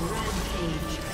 Rampage.